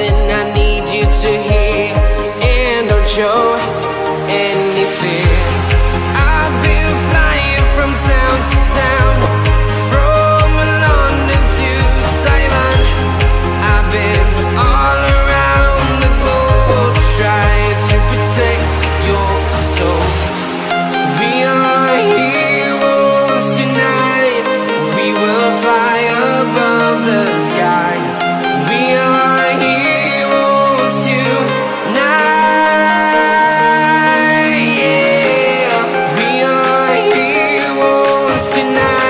listen, I heroes